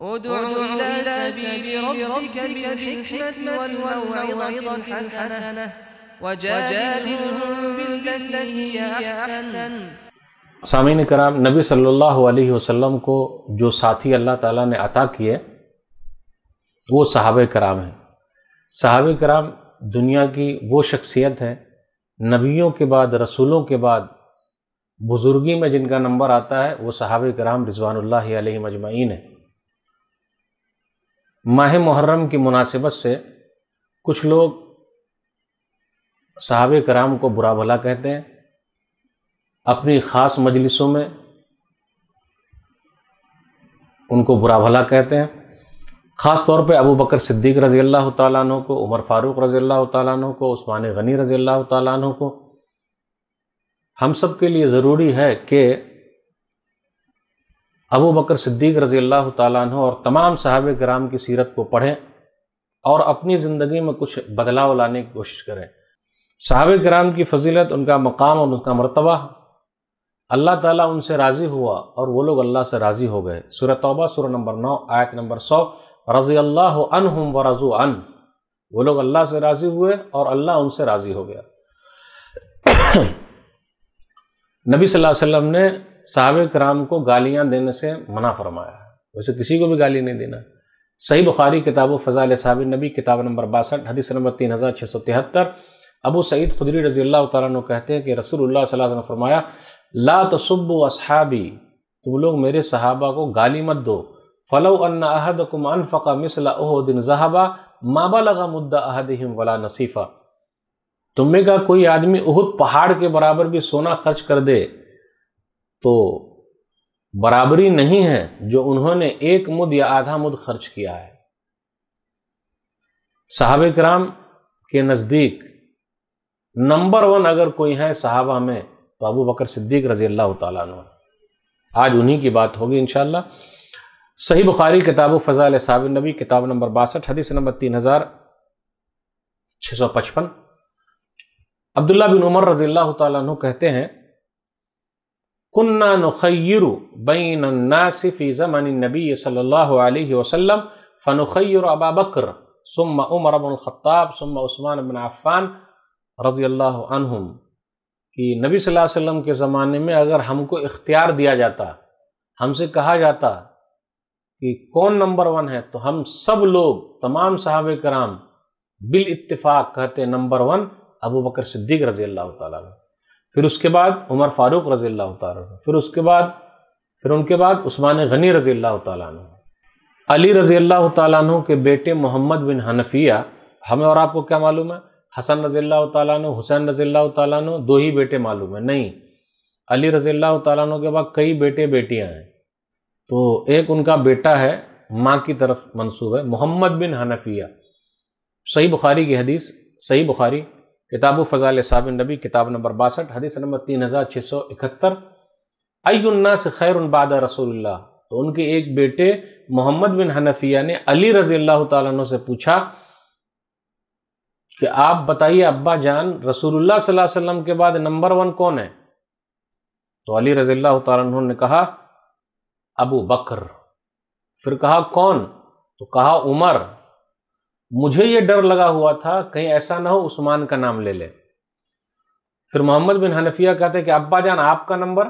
ادع إلى سبيل ربك بالحكمة والموعظة الحسنة وجادلهم بالتي هي أحسن. سامعین کرام، نبی صلی اللہ علیہ وسلم کو جو ساتھی اللہ تعالیٰ نے عطا کیے، وہ صحابہ کرام ہیں۔ صحابہ کرام دنیا کی وہ شخصیت ہے نبیوں کے بعد، رسولوں کے بعد، بزرگی میں جن کا نمبر آتا ہے، وہ صحابہ کرام رضوان اللہ علیہ مجمعین ہیں۔ ماہ محرم کی مناسبت سے کچھ لوگ صحابہ کرام کو برا بھلا کہتے ہیں، اپنی خاص مجلسوں میں ان کو برا بھلا کہتے ہیں۔ خاص طور پہ ابو بکر صدیق رضی اللہ تعالیٰ عنہ کو، عمر فاروق رضی اللہ تعالیٰ عنہ کو، عثمان غنی رضی اللہ تعالیٰ عنہ کو۔ ہم سب کے لیے ضروری ہے کہ ابو بکر صدیق رضی اللہ تعالیٰ عنہ اور تمام صحابہ کرام کی سیرت کو پڑھیں اور اپنی زندگی میں کچھ بدلاؤ لانے کی کوشش کریں۔ صحابہ کرام کی فضیلت، ان کا مقام اور ان کا مرتبہ۔ اللہ تعالیٰ ان سے راضی ہوا اور وہ لوگ اللہ سے راضی ہو گئے۔ سورہ توبہ، سورہ نمبر نو، آیت نمبر سو۔ رضی اللہ عنہم و رضو ان وہ لوگ اللہ سے راضی ہوئے اور اللہ ان سے راضی ہو گیا۔ نبی صلی اللہ علیہ وسلم نے صحابہ کرام کو گالیاں دینے سے منع فرمایا ویسے کسی کو بھی گالی نہیں دینا۔ صحیح بخاری کتاب و فضائل صحابہ نبی کتاب نمبر باسٹھ، حدیث نمبر تین ہزار چھ سو تہتر۔ ابو سعید خدری رضی اللہ تعالیٰ عنہ کہتے ہیں کہ رسول اللہ صلی اللہ علیہ وسلم فرمایا، لا تصبوا اصحابی، تم لوگ میرے صحابہ کو گالی مت دو۔ فلو ان احدکم انفق مثل احد ذهبا ما بلغ مد احدهم ولا نصیفا۔ تم میں کا کوئی آدمی احد پہاڑ کے برابر بھی سونا خرچ کر دے تو برابری نہیں ہے جو انہوں نے ایک مد یا آدھا مد خرچ کیا ہے۔ صحابہ کرام کے نزدیک نمبر ون اگر کوئی ہے صحابہ میں تو ابو بکر صدیق رضی اللہ تعالیٰ عنہ۔ آج انہی کی بات ہوگی انشاءاللہ۔ صحیح بخاری کتاب و فضائل صحاب النبی، کتاب نمبر باسٹھ، حدیث نمبر تین ہزار چھ سو پچپن۔ عبداللہ بن عمر رضی اللہ تعالیٰ عنہ کہتے ہیں کننا نخیر بین الناس فی زمن النبی صلی اللہ علیہ وسلم، فنخیر ابا بکر، ثم عمر بن الخطاب، ثم عثمان بن عفان رضی اللہ عنہم۔ کہ نبی صلی اللہ علیہ وسلم کے زمانے میں اگر ہم کو اختیار دیا جاتا، ہم سے کہا جاتا کہ کون نمبر ون ہے، تو ہم سب لوگ، تمام صحابہ کرام بالاتفاق کہتے نمبر ون۔ ابو بکر صدیق رضی اللہ تعالیٰ عنہ، پھر اس کے بعد عمر فاروق رضی اللہ تعالیٰ عنہ، پھر اس کے بعد، پھر ان کے بعد عثمان غنی رضی اللہ تعالیٰ عنہ۔ علی رضی اللہ تعالیٰ عنہ کے بیٹے محمد بن حنفیہ، ہمیں اور آپ کو کیا معلوم ہے؟ حسن رضی اللہ تعالیٰ عنہ، حسین رضی اللہ تعالیٰ عنہ، دو ہی بیٹے معلوم ہیں۔ نہیں، علی رضی اللہ تعالیٰ عنہ کے بعد کئی بیٹے بیٹیاں ہیں۔ تو ایک ان کا بیٹا ہے، ماں کی طرف منصوب ہے، محمد بن حنفیہ۔ صحیح بخاری کی حدیث، صحیح بخاری کتاب و فضال صاب نبی کتاب نمبر باسٹھ، حدیث نمبر تین ہزار چھ سو اکہتر۔ الناس خیر بعد رسول اللہ۔ تو ان کے ایک بیٹے محمد بن حنفیہ نے علی رضی اللہ تعالیٰ عنہ سے پوچھا کہ آپ بتائیے ابا جان، رسول اللہ صلی اللہ علیہ وسلم کے بعد نمبر ون کون ہے؟ تو علی رضی اللہ تعالیٰ عنہ نے کہا، ابو بکر۔ پھر کہا، کون؟ تو کہا، عمر۔ مجھے یہ ڈر لگا ہوا تھا کہیں ایسا نہ ہو عثمان کا نام لے لے۔ پھر محمد بن حنفیہ کہتے کہ ابا جان، آپ کا نمبر؟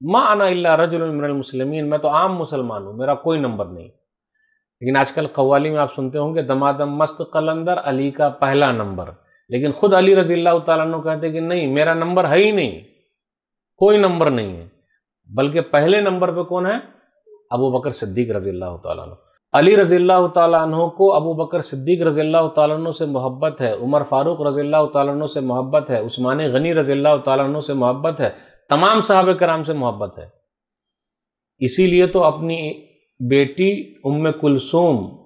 ما انا اللہ رجل من المسلمین، میں تو عام مسلمان ہوں، میرا کوئی نمبر نہیں۔ لیکن آج کل قوالی میں آپ سنتے ہوں گے، دمادم مست قلندر علی کا پہلا نمبر۔ لیکن خود علی رضی اللہ تعالیٰ عنہ کہتے کہ نہیں، میرا نمبر ہے ہی نہیں، کوئی نمبر نہیں ہے۔ بلکہ پہلے نمبر پہ کون ہے؟ ابو بکر صدیق رضی اللہ تعالیٰ عنہ۔ علی رضی اللہ تعالیٰ عنہ کو ابو بکر صدیق رضی اللہ تعالیٰ عنہ سے محبت ہے، عمر فاروق رضی اللہ تعالیٰ عنہ سے محبت ہے، عثمان غنی رضی اللہ تعالیٰ عنہ سے محبت ہے، تمام صحابہ کرام سے محبت ہے۔ اسی لیے تو اپنی بیٹی ام کلثوم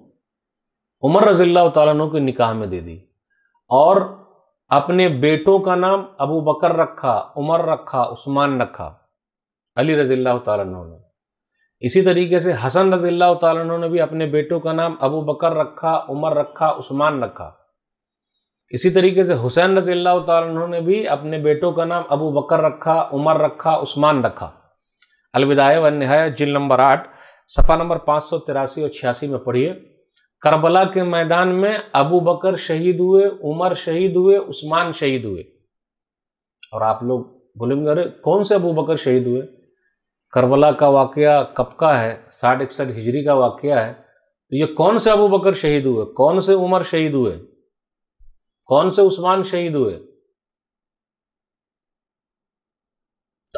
عمر رضی اللہ تعالیٰ عنہ کے نکاح میں دے دی۔ اور اپنے بیٹوں کا نام ابو بکر رکھا، عمر رکھا، عثمان رکھا، علی رضی اللہ تعالیٰ عنہ نے۔ اسی طریقے سے حسن رضی اللہ تعالیٰ عنہ نے بھی اپنے بیٹوں کا نام ابو بکر رکھا، عمر رکھا، عثمان رکھا۔ اسی طریقے سے حسین رضی اللہ تعالیٰ عنہ نے بھی اپنے بیٹوں کا نام ابو بکر رکھا، عمر رکھا، عثمان رکھا۔ الوداع و نہایت جل نمبر آٹھ، صفحہ نمبر پانچ سو تراسی اور چھیاسی میں پڑھیے۔ کربلا کے میدان میں ابو بکر شہید ہوئے، عمر شہید ہوئے، عثمان شہید ہوئے۔ اور آپ لوگ بولیں گے، ارے کون سے ابو بکر شہید ہوئے؟ کربلا کا واقعہ کب کا ہے؟ ساٹھ اکسٹھ ہجری کا واقعہ ہے۔ تو یہ کون سے ابو بکر شہید ہوئے؟ کون سے عمر شہید ہوئے؟ کون سے عثمان شہید ہوئے؟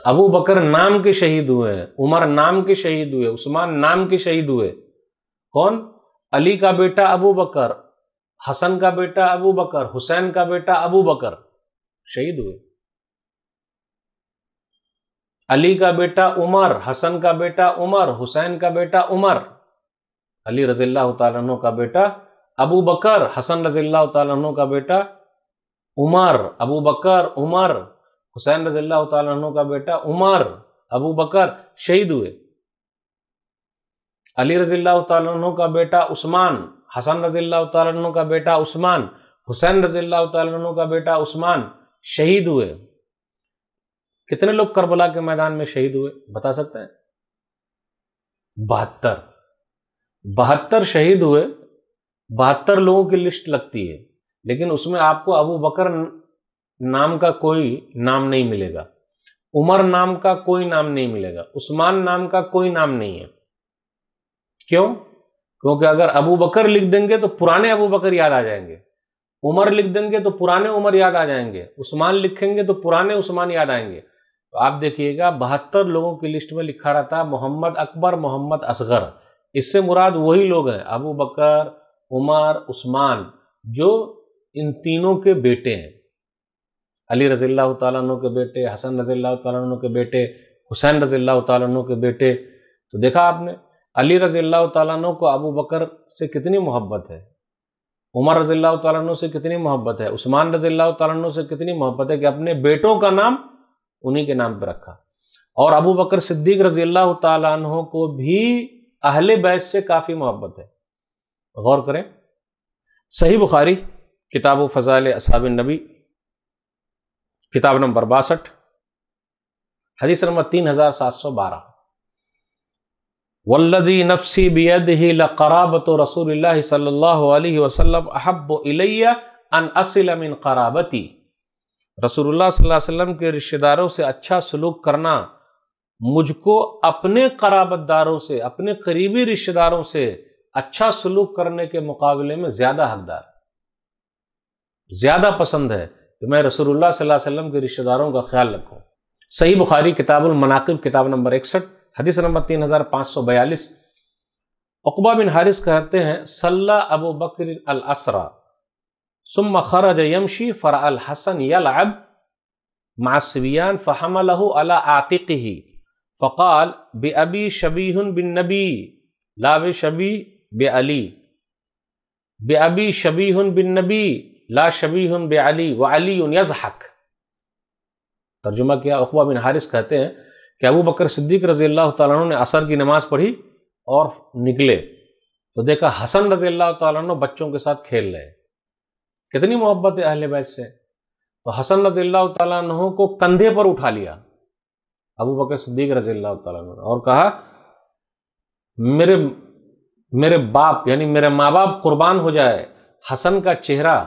ابو بکر نام کے شہید ہوئے، عمر نام کے شہید ہوئے، عثمان نام کے شہید ہوئے۔ کون؟ علی کا بیٹا ابو بکر، حسن کا بیٹا ابو بکر، حسین کا بیٹا ابو بکر شہید ہوئے۔ علی کا بیٹا عمر، حسن کا بیٹا عمر، حسین کا بیٹا عمر۔ علی رضی اللہ تعالیٰ عنہ کا بیٹا ابو بکر، حسن رضی اللہ تعالیٰ عنہ کا بیٹا عمر۔ ابو بکر، عمر۔ حسین رضی اللہ تعالیٰ عنہ کا بیٹا عمر۔ ابو بکر شہید ہوئے۔ علی رضی اللہ تعالیٰ عنہ کا بیٹا عثمان۔ حسن رضی اللہ تعالیٰ عنہ کا بیٹا عثمان۔ حسین رضی اللہ تعالیٰ عنہ کا بیٹا عثمان شہید ہوئے۔ کتنے لوگ کربلا کے میدان میں شہید ہوئے بتا سکتے ہیں؟ بہتر۔ بہتر شہید ہوئے، بہتر لوگوں کی لسٹ لگتی ہے، لیکن اس میں آپ کو ابو بکر نام کا کوئی نام نہیں ملے گا۔ عمر نام کا کوئی نام نہیں ملے گا۔ عثمان نام کا کوئی نام نہیں ہے۔ کیوں؟ کیونکہ اگر ابو بکر لکھ دیں گے تو پرانے ابو بکر یاد آ جائیں گے۔ عمر لکھ دیں گے تو پرانے عمر یاد آ جائیں گے۔ عثمان لکھیں گے تو پرانے عثمان یاد آئیں گے۔ آپ دیکھیے گا، بہتر لوگوں کی لسٹ میں لکھا رہتا محمد اکبر محمد اصغر۔ اس سے مراد وہی لوگ ہیں، ابو بکر، عمر، عثمان، جو ان تینوں کے بیٹے ہیں۔ علی رضی اللہ تعالیٰ عنہ کے بیٹے، حسن رضی اللہ تعالیٰ عنہ کے بیٹے، حسین رضی اللہ تعالیٰ عنہ کے بیٹے۔ تو دیکھا آپ نے، علی رضی اللہ تعالیٰ عنہ کو ابو بکر سے کتنی محبت ہے؟ عمر رضی اللہ تعالیٰ عنہ سے کتنی محبت ہے؟ عثمان رضی اللہ تعالیٰ عنہ سے کتنی محبت ہے کہ اپنے بیٹوں کا نام انہی کے نام پہ رکھا۔ اور ابو بکر صدیق رضی اللہ تعالیٰ عنہ کو بھی اہل بیس سے کافی محبت ہے۔ غور کریں، صحیح بخاری، کتاب و فضائل اصحاب النبی، کتاب نمبر باسٹھ، حدیث نمبر تین ہزار سات سو بارہ۔ ولدی نفسی بید لقرابت رسول اللہ صلی اللہ علیہ وسلم احب الیہ ان اصل من قرابتی۔ رسول اللہ صلی اللہ علیہ وسلم کے رشتہ داروں سے اچھا سلوک کرنا، مجھ کو اپنے قرابت داروں سے، اپنے قریبی رشتہ داروں سے اچھا سلوک کرنے کے مقابلے میں زیادہ حقدار۔ زیادہ پسند ہے کہ میں رسول اللہ صلی اللہ علیہ وسلم کے رشتہ داروں کا خیال رکھوں۔ صحیح بخاری کتاب المناقب، کتاب نمبر اکسٹھ، حدیث نمبر تین ہزار پانچ سو بیالیس۔ اقبا بن حارث کہتے ہیں صلاح ابو بکر الاسرا ثم خرج يمشي فرع الحسن يلعب مع السبيان فحمله على عاتقه. فقال، بأبي شبيه بالنبي. لا بشبي بعلي. بأبي شبيه بالنبي، لا شبيه بعلي، وعلي يضحك. ترجمہ کیا اقبا بن حارث کہتے ہیں کہ ابو بکر صدیق رضی اللہ تعالیٰ عنہ نے عصر کی نماز پڑھی اور نکلے۔ تو دیکھا حسن رضی اللہ تعالیٰ عنہ بچوں کے ساتھ کھیل رہے۔ کتنی محبت ہے اہل بیت سے؟ تو حسن رضی اللہ تعالیٰ عنہ کو کندھے پر اٹھا لیا۔ ابو بکر صدیق رضی اللہ تعالیٰ عنہ اور کہا، میرے میرے باپ یعنی میرے ماں باپ قربان ہو جائے، حسن کا چہرہ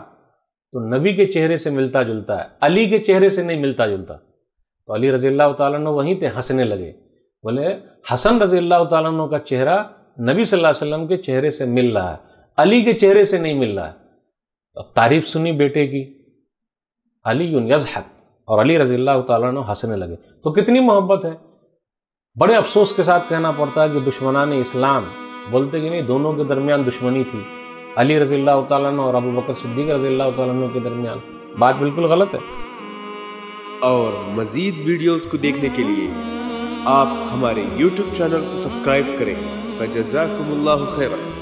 تو نبی کے چہرے سے ملتا جلتا ہے، علی کے چہرے سے نہیں ملتا جلتا۔ تو علی رضی اللہ تعالیٰ عنہ وہیں پہ ہنسنے لگے۔ بولے، حسن رضی اللہ تعالیٰ عنہ کا چہرہ نبی صلی اللہ علیہ وسلم کے چہرے سے مل رہا ہے، علی کے چہرے سے نہیں مل رہا ہے۔ اب تعریف سنی بیٹے کی۔ علی یزحق اور علی رضی اللہ تعالیٰ عنہ ہنسنے لگے۔ تو کتنی محبت ہے۔ بڑے افسوس کے ساتھ کہنا پڑتا ہے کہ دشمنان اسلام بولتے کہ نہیں، دونوں کے درمیان دشمنی تھی۔ علی رضی اللہ تعالیٰ عنہ اور ابو بکر صدیق رضی اللہ تعالیٰ عنہ کے درمیان۔ بات بالکل غلط ہے۔ اور مزید ویڈیوز کو دیکھنے کے لیے آپ ہمارے یوٹیوب چینل کو سبسکرائب کریں۔ فجزاکم اللہ خیرہ